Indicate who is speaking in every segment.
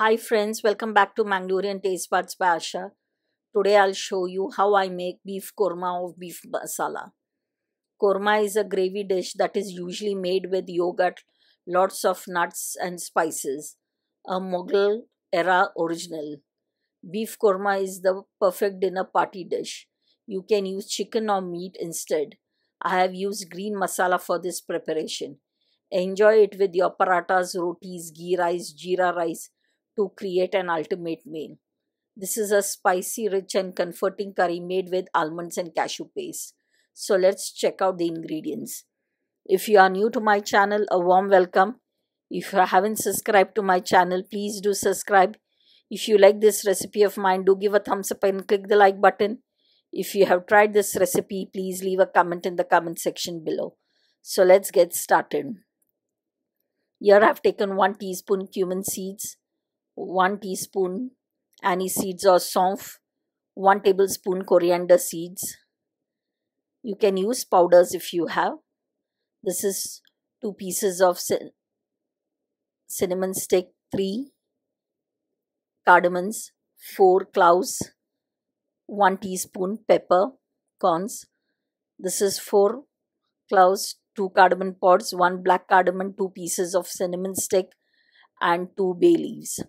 Speaker 1: Hi friends, welcome back to Mangalorean Taste Buds by Asha. Today I'll show you how I make beef korma of beef masala. Korma is a gravy dish that is usually made with yogurt, lots of nuts and spices. A Mughal era original. Beef korma is the perfect dinner party dish. You can use chicken or meat instead. I have used green masala for this preparation. Enjoy it with your parathas, rotis, ghee rice, jeera rice to create an ultimate meal. This is a spicy, rich, and comforting curry made with almonds and cashew paste. So let's check out the ingredients. If you are new to my channel, a warm welcome. If you haven't subscribed to my channel, please do subscribe. If you like this recipe of mine, do give a thumbs up and click the like button. If you have tried this recipe, please leave a comment in the comment section below. So let's get started. Here I have taken 1 teaspoon cumin seeds, 1 teaspoon anise seeds or saunf, 1 tablespoon coriander seeds. You can use powders if you have. This is 2 pieces of cinnamon stick, 3 cardamoms, 4 cloves, 1 teaspoon pepper corns. This is 4 cloves, 2 cardamom pods, 1 black cardamom, 2 pieces of cinnamon stick and 2 bay leaves.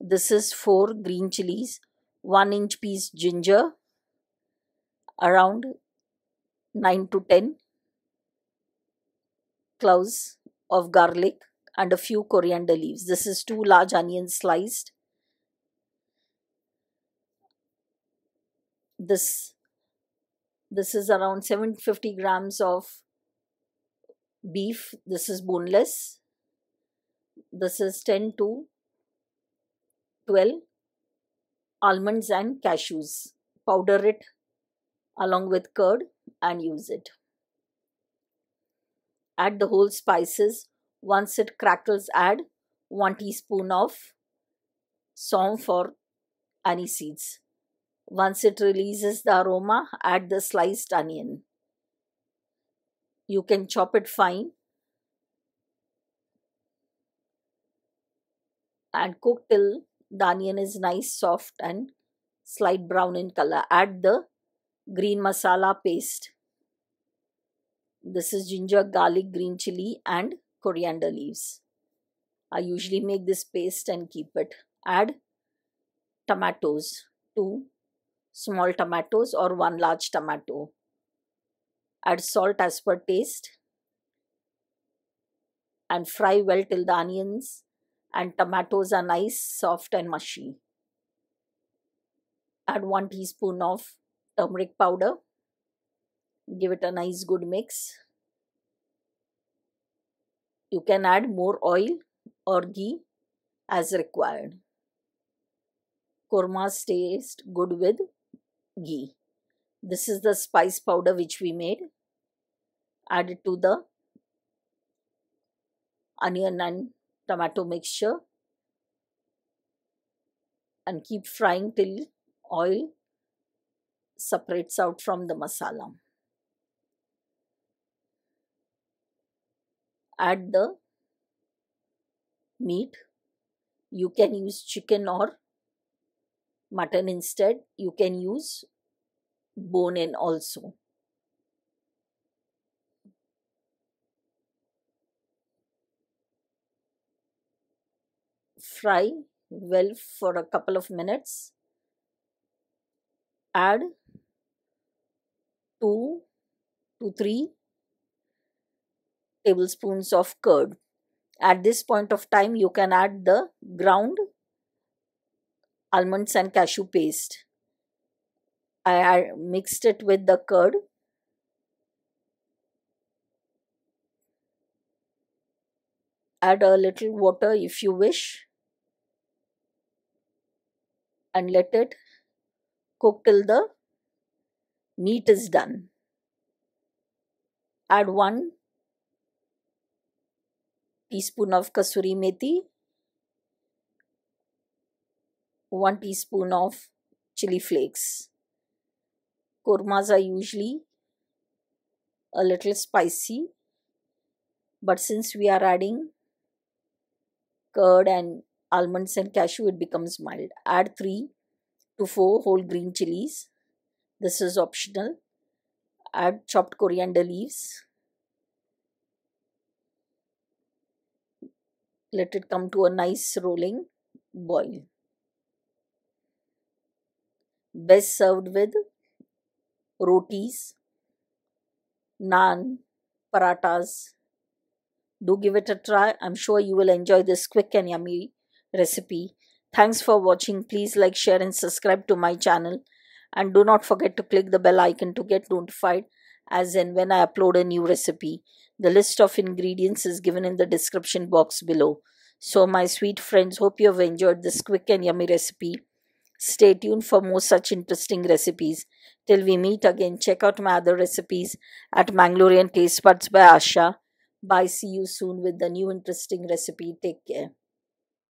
Speaker 1: This is 4 green chilies, 1 inch piece ginger, around 9 to 10 cloves of garlic and a few coriander leaves. This is 2 large onions sliced. This this is around 750 grams of beef. This is boneless. This is 10 to 12 almonds and cashews. Powder it along with curd and use it. Add the whole spices. Once it crackles, add 1 teaspoon of saunf or anise seeds. Once it releases the aroma, add the sliced onion. You can chop it fine and cook till the onion is nice, soft and slight brown in color. Add the green masala paste. This is ginger, garlic, green chili and coriander leaves. I usually make this paste and keep it. Add tomatoes, two small tomatoes or one large tomato. Add salt as per taste and fry well till the onions and tomatoes are nice, soft and mushy. Add 1 teaspoon of turmeric powder. Give it a nice good mix. You can add more oil or ghee as required. Kormas taste good with ghee. This is the spice powder which we made. Add it to the onion and tomato mixture and keep frying till oil separates out from the masala. Add the meat. You can use chicken or mutton instead. You can use bone in also. Fry well for a couple of minutes. Add 2 to 3 tablespoons of curd. At this point of time, you can add the ground almonds and cashew paste. I mixed it with the curd. Add a little water if you wish and let it cook till the meat is done. Add 1 teaspoon of kasuri methi, 1 teaspoon of chili flakes. Kormas are usually a little spicy, but since we are adding curd and almonds and cashew, it becomes mild. Add 3 to 4 whole green chilies. This is optional. Add chopped coriander leaves. Let it come to a nice rolling boil. Best served with rotis, naan, parathas. Do give it a try. I'm sure you will enjoy this quick and yummy recipe. Thanks for watching. Please like, share and subscribe to my channel. And do not forget to click the bell icon to get notified as and when I upload a new recipe. The list of ingredients is given in the description box below. So my sweet friends, hope you have enjoyed this quick and yummy recipe. Stay tuned for more such interesting recipes. Till we meet again, check out my other recipes at Mangalorean Taste Buds by Asha. Bye. See you soon with the new interesting recipe. Take care.